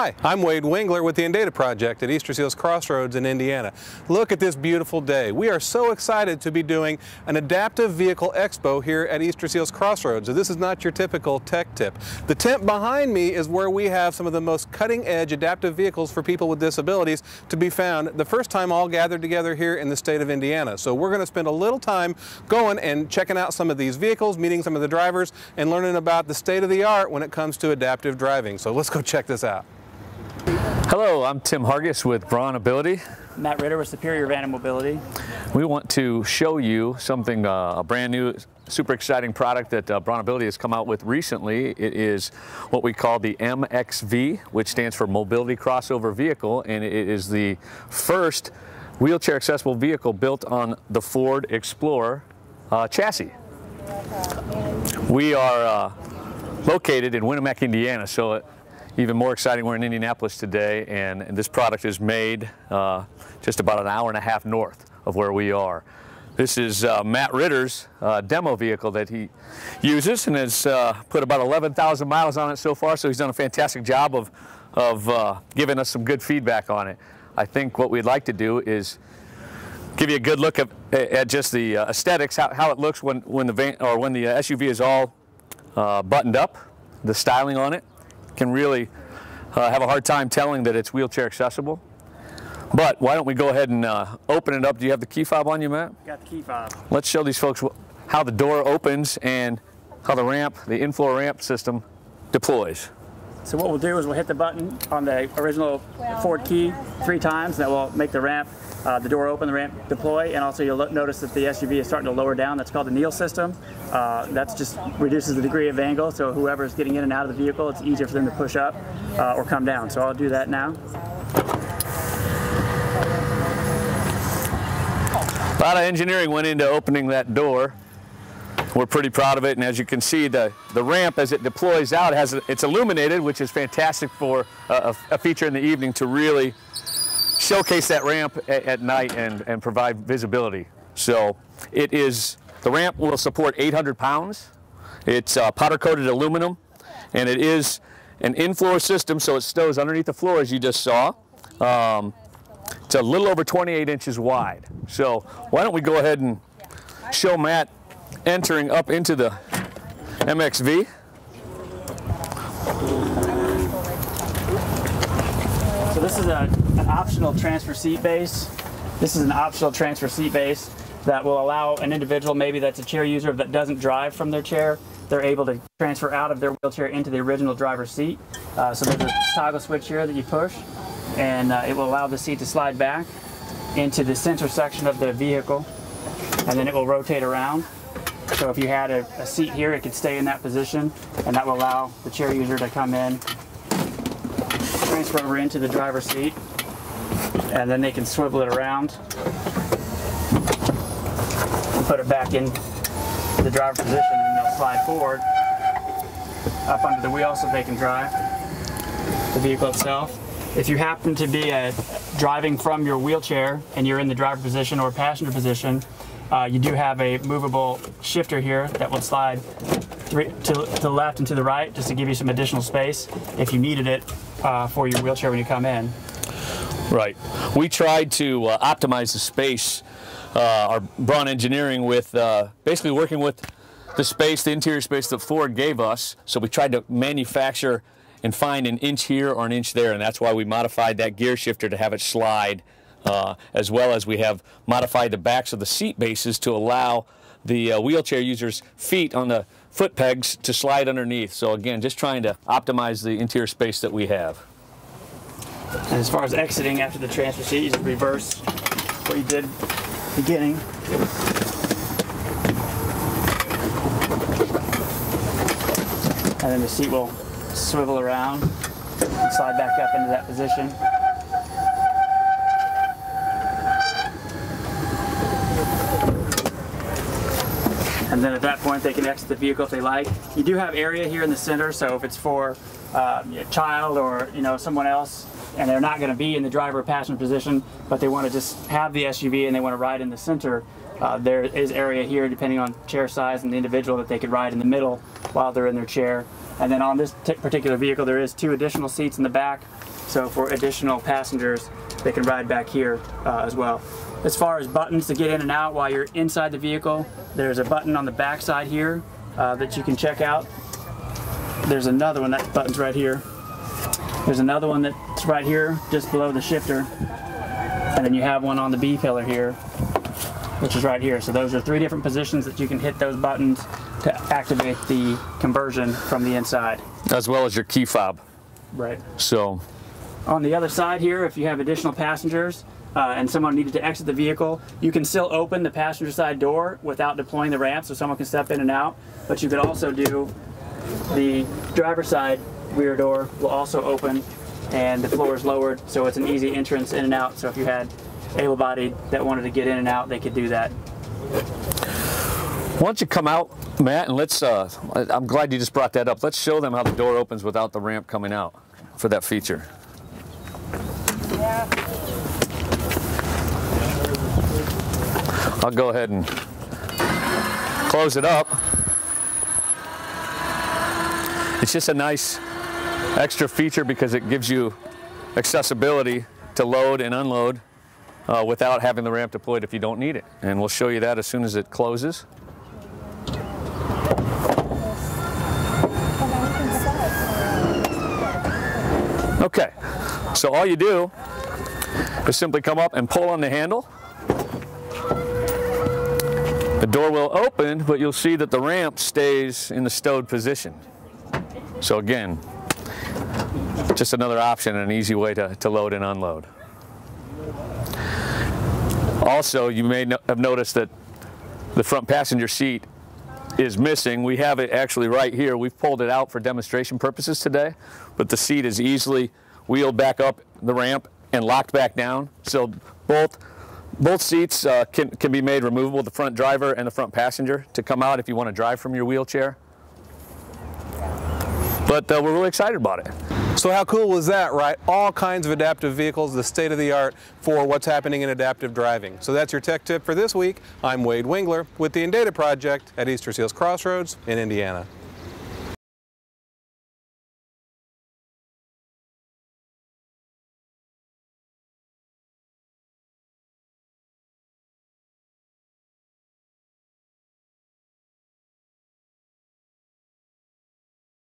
Hi, I'm Wade Wingler with the Indata Project at Easter Seals Crossroads in Indiana. Look at this beautiful day. We are so excited to be doing an adaptive vehicle expo here at Easter Seals Crossroads. So this is not your typical tech tip. The tent behind me is where we have some of the most cutting edge adaptive vehicles for people with disabilities to be found the first time all gathered together here in the state of Indiana. So we're going to spend a little time going and checking out some of these vehicles, meeting some of the drivers, and learning about the state of the art when it comes to adaptive driving. So let's go check this out. Hello, I'm Tim Hargis with Braun Ability. Matt Ritter with Superior Van and Mobility. We want to show you something, uh, a brand new, super exciting product that uh, Braun Ability has come out with recently. It is what we call the MXV, which stands for Mobility Crossover Vehicle, and it is the first wheelchair accessible vehicle built on the Ford Explorer uh, chassis. We are uh, located in Winamac, Indiana, so even more exciting, we're in Indianapolis today, and, and this product is made uh, just about an hour and a half north of where we are. This is uh, Matt Ritter's uh, demo vehicle that he uses and has uh, put about 11,000 miles on it so far, so he's done a fantastic job of, of uh, giving us some good feedback on it. I think what we'd like to do is give you a good look at, at just the uh, aesthetics, how, how, it looks when, when the van, or when the SUV is all buttoned up, the styling on it, can really uh, have a hard time telling that it's wheelchair accessible. But why don't we go ahead and uh, open it up? Do you have the key fob on you, Matt? Got the key fob. Let's show these folks how the door opens and how the ramp, the in-floor ramp system deploys. So what we'll do is we'll hit the button on the original Ford key three times. and That will make the ramp, uh, the door open, the ramp deploy, and also you'll notice that the SUV is starting to lower down. That's called the kneel system. Uh, that just reduces the degree of angle, so whoever's getting in and out of the vehicle, it's easier for them to push up uh, or come down. So I'll do that now. A lot of engineering went into opening that door. We're pretty proud of it, and as you can see, the, the ramp as it deploys out, has it's illuminated, which is fantastic for a, a feature in the evening to really showcase that ramp at, at night and, and provide visibility. So it is, the ramp will support 800 pounds. It's uh, powder coated aluminum, and it is an in-floor system, so it stows underneath the floor as you just saw. Um, it's a little over 28 inches wide. So why don't we go ahead and show Matt entering up into the MXV. So this is a, an optional transfer seat base. This is an optional transfer seat base that will allow an individual, maybe that's a chair user that doesn't drive from their chair, they're able to transfer out of their wheelchair into the original driver's seat. Uh, so there's a toggle switch here that you push, and uh, it will allow the seat to slide back into the center section of the vehicle, and then it will rotate around. So if you had a, a, seat here, it could stay in that position, and that will allow the chair user to come in, transfer over into the driver's seat, and then they can swivel it around and put it back in the driver position, and they'll slide forward up under the wheel so they can drive the vehicle itself. If you happen to be uh, driving from your wheelchair and you're in the driver position or passenger position, uh, you do have a movable shifter here that will slide to, to, the left and to the right just to give you some additional space if you needed it uh, for your wheelchair when you come in. Right. We tried to uh, optimize the space, uh, our Braun Engineering, with uh, basically working with the space, the interior space that Ford gave us. So we tried to manufacture and find an inch here or an inch there, and that's why we modified that gear shifter to have it slide uh, as well as we have modified the backs of the seat bases to allow the uh, wheelchair users' feet on the foot pegs to slide underneath. So again, just trying to optimize the interior space that we have. As far as exiting after the transfer seat, you reverse what you did beginning. And then the seat will swivel around and slide back up into that position. And then at that point they can exit the vehicle if they like. You do have area here in the center, so if it's for uh, a child or you know someone else, and they're not going to be in the driver passenger position, but they want to just have the SUV and they want to ride in the center, uh, there is area here depending on chair size and the individual that they could ride in the middle while they're in their chair. And then on this particular vehicle, there is two additional seats in the back So for additional passengers, they can ride back here uh, as well. As far as buttons to get in and out while you're inside the vehicle, there's a button on the back side here uh, that you can check out. There's another one, that button's right here. There's another one that's right here, just below the shifter. And then you have one on the B pillar here, which is right here. So those are three different positions that you can hit those buttons to activate the conversion from the inside. As well as your key fob. Right. So On the other side here, if you have additional passengers uh, and someone needed to exit the vehicle, you can still open the passenger side door without deploying the ramp so someone can step in and out. But you could also do the driver side rear door will also open and the floor is lowered so it's an easy entrance in and out. So if you had able-bodied that wanted to get in and out, they could do that. Once you come out, Matt, and let's, uh, I'm glad you just brought that up. Let's show them how the door opens without the ramp coming out for that feature. I'll go ahead and close it up. It's just a nice extra feature because it gives you accessibility to load and unload uh, without having the ramp deployed if you don't need it. And we'll show you that as soon as it closes. Okay, so all you do is simply come up and pull on the handle. The door will open, but you'll see that the ramp stays in the stowed position. So again, just another option and an easy way to, to load and unload. Also, you may no- have noticed that the front passenger seat is missing. We have it actually right here. We've pulled it out for demonstration purposes today, but the seat is easily wheeled back up the ramp and locked back down. So both both seats uh, can, can be made removable, the front driver and the front passenger, to come out if you want to drive from your wheelchair. But uh, we're really excited about it. So how cool was that, right? All kinds of adaptive vehicles, the state of the art for what's happening in adaptive driving. So that's your tech tip for this week. I'm Wade Wingler with the Indata Project at Easter Seals Crossroads in Indiana.